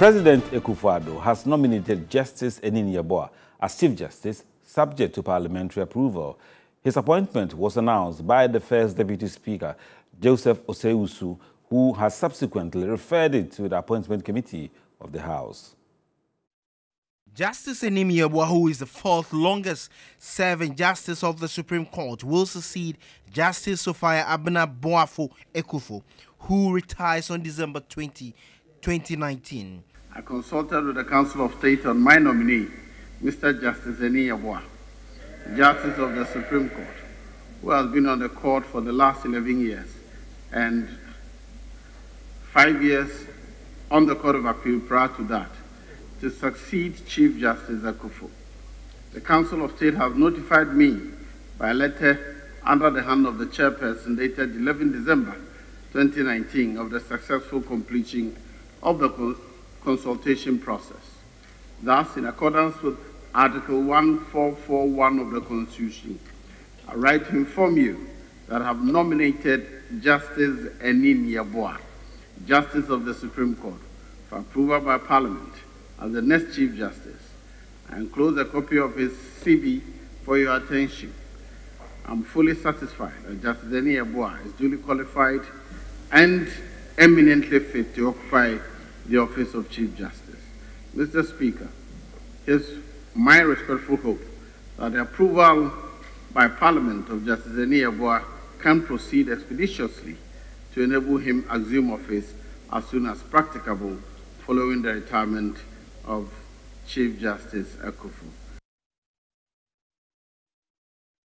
President Akufo-Addo has nominated Justice Anin Yeboah as Chief Justice, subject to parliamentary approval. His appointment was announced by the first Deputy Speaker, Joseph Osei-Owusu, who has subsequently referred it to the Appointment Committee of the House. Justice Anin Yeboah, who is the fourth longest serving justice of the Supreme Court, will succeed Justice Sophia Abena Boafoa Akuffo, who retires on December 20, 2019. I consulted with the Council of State on my nominee, Mr. Justice Anin Yeboah, Justice of the Supreme Court, who has been on the court for the last 11 years and five years on the Court of Appeal prior to that to succeed Chief Justice Akuffo. The Council of State has notified me by letter under the hand of the chairperson dated 11 December 2019 of the successful completion of the consultation process. Thus, in accordance with Article 1441 of the Constitution, I write to inform you that I have nominated Justice Anin Yeboah, Justice of the Supreme Court, for approval by Parliament as the next Chief Justice. I enclose a copy of his CV for your attention. I'm fully satisfied that Justice Anin Yeboah is duly qualified and eminently fit to occupy the office of Chief Justice. Mr. Speaker, it is my respectful hope that the approval by Parliament of Justice Yeboah can proceed expeditiously to enable him assume office as soon as practicable following the retirement of Chief Justice Akuffo.